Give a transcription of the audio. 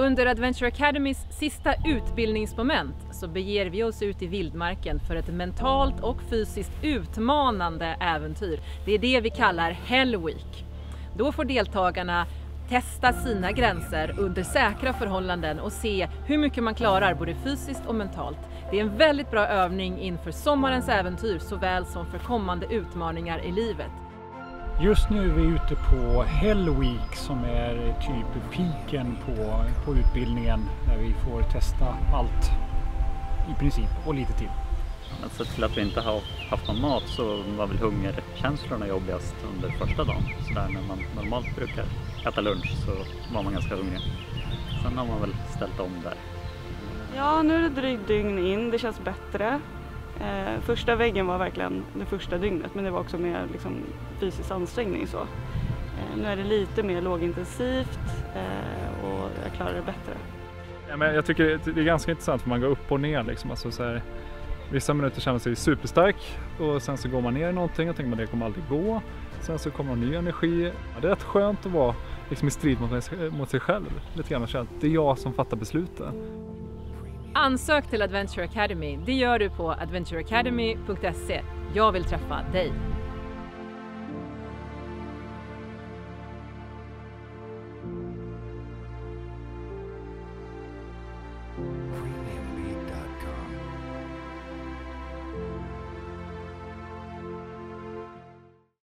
Under Adventure Academys sista utbildningsmoment så beger vi oss ut i vildmarken för ett mentalt och fysiskt utmanande äventyr. Det är det vi kallar Hell Week. Då får deltagarna testa sina gränser under säkra förhållanden och se hur mycket man klarar både fysiskt och mentalt. Det är en väldigt bra övning inför sommarens äventyr såväl som för kommande utmaningar i livet. Just nu är vi ute på Hell Week som är typ piken på, på utbildningen där vi får testa allt i princip och lite till. Men sett till att vi inte har haft någon mat så var väl hungerkänslorna jobbigast under första dagen. Så där när man normalt brukar äta lunch så var man ganska hungrig. Sen har man väl ställt om där. Ja, nu är det drygt dygn in. Det känns bättre. Eh, första väggen var verkligen det första dygnet men det var också mer liksom, fysisk ansträngning. Så. Eh, nu är det lite mer lågintensivt eh, och jag klarar det bättre. Ja, men jag tycker det är ganska intressant för man går upp och ner. Liksom. Alltså, så här, vissa minuter känner man sig superstark och sen så går man ner i någonting och tänker man det kommer aldrig gå. Sen så kommer en ny energi. Ja, det är rätt skönt att vara liksom, i strid mot, mot sig själv. Lite grann känna att det är jag som fattar besluten. Ansök till Adventure Academy. Det gör du på adventureacademy.se. Jag vill träffa dig.